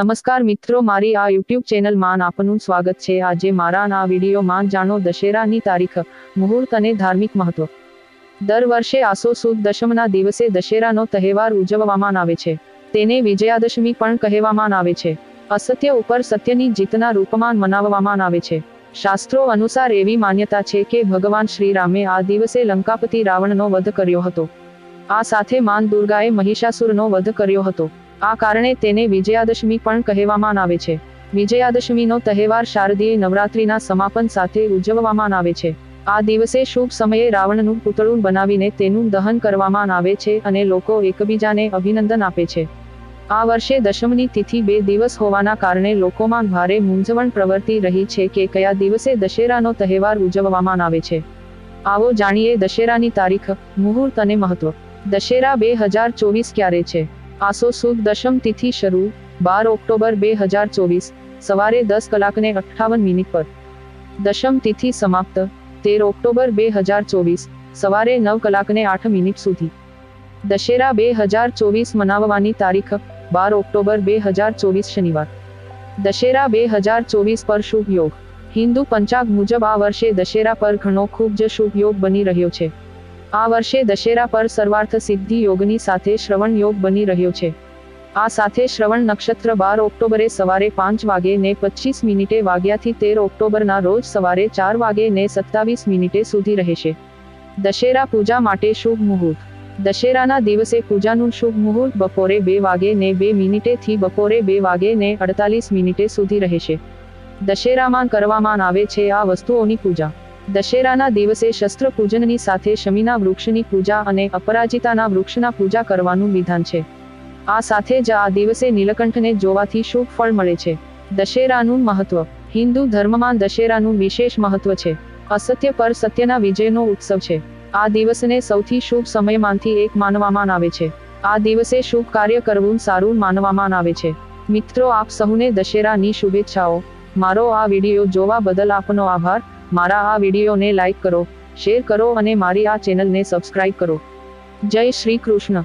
નમસ્કાર મિત્રો, મારી આ યુટ્યુબ ચેનલમાં આપનું સ્વાગત છે. આજે મારા આ વિડીયોમાં જાણો દશેરાની તારીખ, મુહૂર્ત અને ધાર્મિક મહત્વ. દર વર્ષે આસો સુદ દશમના દિવસે દશેરાનો તહેવાર ઉજવવામાં આવે છે. તેને વિજયાદશમી પણ કહેવામાં આવે છે. અસત્ય ઉપર સત્યની જીતના રૂપમાં મનાવવામાં આવે છે. શાસ્ત્રો અનુસાર એવી માન્યતા છે કે ભગવાન શ્રી રામે આ દિવસે લંકાપતિ રાવણનો વધ કર્યો હતો. આ સાથે માન દુર્ગાએ મહિષાસુરનો વધ કર્યો હતો. આ કારણે તેને વિજયાદશમી પણ કહેવામાં આવે છે. વિજયાદશમીનો તહેવાર શારદીય નવરાત્રિના સમાપન સાથે ઉજવવામાં આવે છે. આ દિવસે શુભ સમયે રાવણનું પૂતળું બનાવીને તેનું દહન કરવામાં આવે છે અને લોકો એકબીજાને અભિનંદન આપે છે. આ વર્ષે દશમની તિથિ બે દિવસ હોવાના કારણે લોકોમાં ભારે મૂંઝવણ પ્રવર્તી રહી છે કે કયા દિવસે દશેરાનો તહેવાર ઉજવવામાં આવે છે. આવો જાણીએ દશેરાની તારીખ, મુહૂર્ત અને મહત્વ. દશેરા બે હજાર ચોવીસ ક્યારે છે? આસો સુદ દશમ તિથિ શરૂ, બાર ઓક્ટોબર બે હજાર ચોવીસ, સવારે દસ કલાકને અઠ્ઠાવન મિનિટ પર. દશમ તિથિ સમાપ્ત, તેર ઓક્ટોબર બે હજાર ચોવીસ, સવારે નવ કલાકને આઠ મિનિટ સુધી. દશેરા બે હજાર ચોવીસ મનાવવાની તારીખ, બાર ઓક્ટોબર બે હજાર ચોવીસ શનિવાર. દશેરા બે હજાર ચોવીસ પર શુભ યોગ. હિન્દુ પંચાગ મુજબ આ વર્ષે દશેરા પર ઘણો ખૂબ જ શુભ યોગ બની રહ્યો છે. આ વર્ષે દશેરા પર સર્વાર્થ સિદ્ધિ યોગની સાથે શ્રવણ યોગ બની રહ્યો છે. આ સાથે શ્રવણ નક્ષત્ર બાર ઓક્ટોબરે સવારે પાંચ વાગે ને પચીસ મિનિટે વાગ્યાથી તેર ઓક્ટોબરના રોજ સવારે ચાર વાગે ને સત્તાવીસ મિનિટે સુધી રહેશે. દશેરા પૂજા માટે શુભ મુહૂર્ત. દશેરાના દિવસે પૂજાનું શુભ મુહૂર્ત બપોરે બે વાગે ને બે મિનિટે થી બપોરે બે વાગે ને અડતાલીસ મિનિટે સુધી રહેશે. દશેરામાં કરવામાં આવે છે આ વસ્તુઓની પૂજા. દશેરાના દિવસે શસ્ત્ર પૂજનની સાથે શમીના વૃક્ષની પૂજા અને અપરાજિતાના વૃક્ષના પૂજા કરવાનું વિધાન છે. આ સાથે જ આ દિવસે નીલકંઠને જોવાથી શુભ ફળ મળે છે. દશેરાનું મહત્વ. હિન્દુ ધર્મમાં દશેરાનું વિશેષ મહત્વ છે. અસત્ય પર સત્યના વિજયનો ઉત્સવ છે. આ દિવસને સૌથી શુભ સમયમાંથી એક માનવામાં આવે છે. આ દિવસે શુભ કાર્ય કરવું સારું માનવામાં આવે છે. મિત્રો, આપ સહુને દશેરાની શુભેચ્છાઓ. મારો આ વીડિયો જોવા બદલ આપનો આભાર. મારા આ વિડીયોને લાઈક કરો, શેર કરો અને મારી આ ચેનલને સબસ્ક્રાઇબ કરો. જય શ્રી કૃષ્ણ.